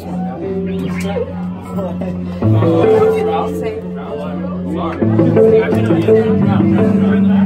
this one now. I've been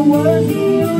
the words